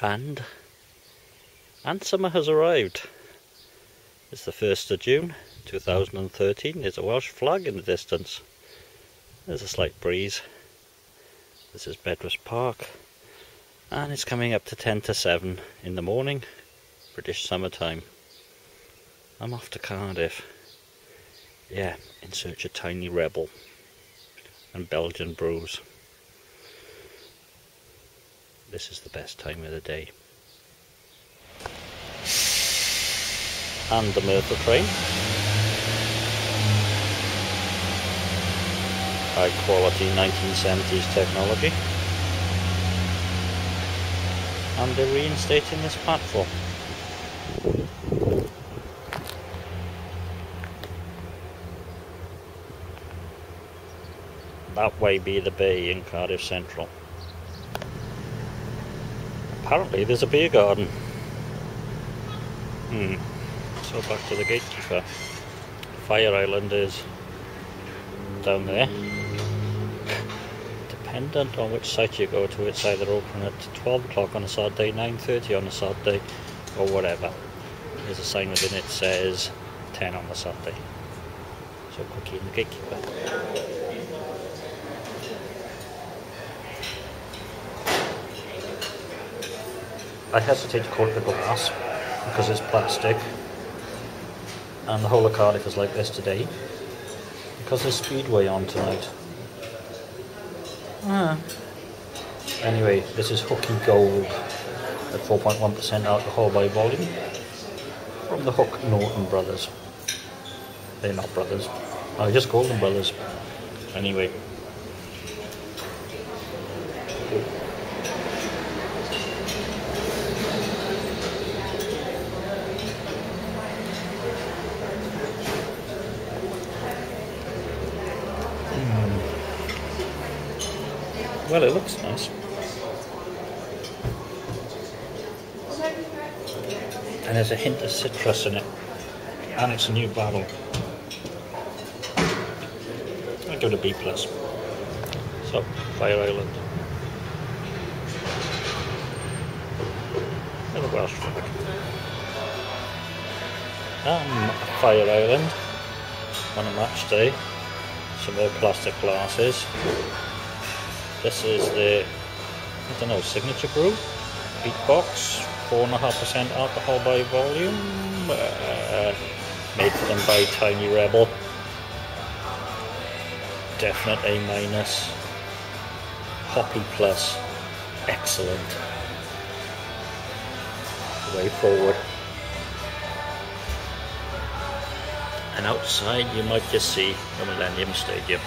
and and summer has arrived. It's the 1st of June 2013. There's a Welsh flag in the distance. There's a slight breeze. This is Bedwas Park and it's coming up to 10 to 7 in the morning, British summertime. I'm off to Cardiff. Yeah, in search of Tiny Rebel and Belgian brews. This is the best time of the day. And the Merthyr train. High quality 1970s technology. And they're reinstating this platform. That way be the bay in Cardiff Central. Apparently there's a beer garden. Hmm. So back to the gatekeeper. Fire Island is down there. Dependent on which site you go to, it's either open at 12 o'clock on a Saturday, 9.30 on a Saturday, or whatever. There's a sign within it says 10 on a Saturday. So quickie in the gatekeeper. I hesitate to call it the glass because it's plastic and the whole of Cardiff is like this today because there's Speedway on tonight. Ah. Anyway, this is Hooky Gold at 4.1% alcohol by volume from the Hook Norton brothers. They're not brothers. I just call them brothers. Anyway. Well, it looks nice. And there's a hint of citrus in it. And it's a new bottle. I'll give it a B plus. So, Fire Island. Another Welsh flag. Um, Fire Island on a match day. Some more plastic glasses. This is the, I don't know, signature brew, beatbox, 4.5% alcohol by volume, uh, made for them by Tiny Rebel. Definite A minus, hoppy plus, excellent. Way forward. And outside you might just see the Millennium Stadium.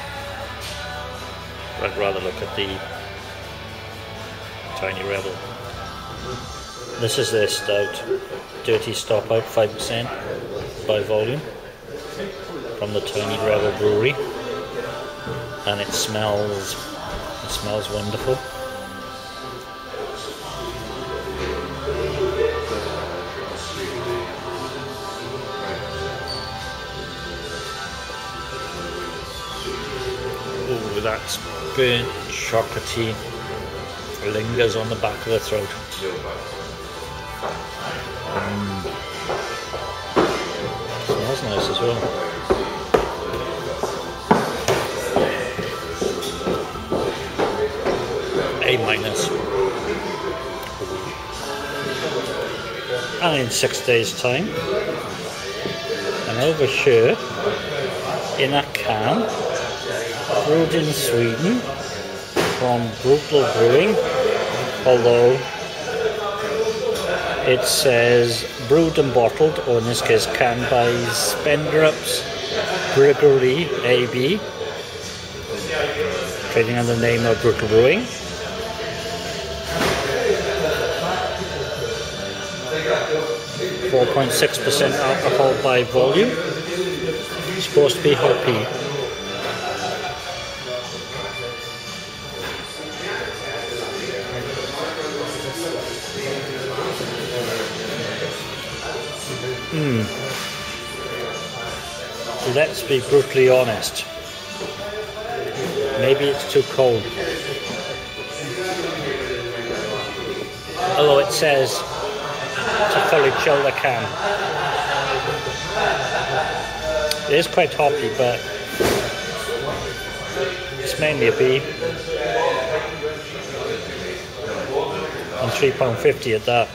I'd rather look at the Tiny Rebel. This is their stout, Dirty Stop Out, 5% by volume from the Tiny Rebel Brewery. And it smells, it smells wonderful. Oh, that's burnt chocolatey lingers on the back of the throat. Mm. Smells nice as well. A minus. And in six days time, and over here, in a can, brewed in Sweden from Brutal Brewing, although it says brewed and bottled, or in this case canned by Spendrups Brewery AB, trading under the name of Brutal Brewing. Four point six percent alcohol by volume. supposed to be hoppy. Hmm. Let's be brutally honest. Maybe it's too cold. Although it it says to fully chill the can. It is quite hoppy, but it's mainly a B. And £3.50 at that.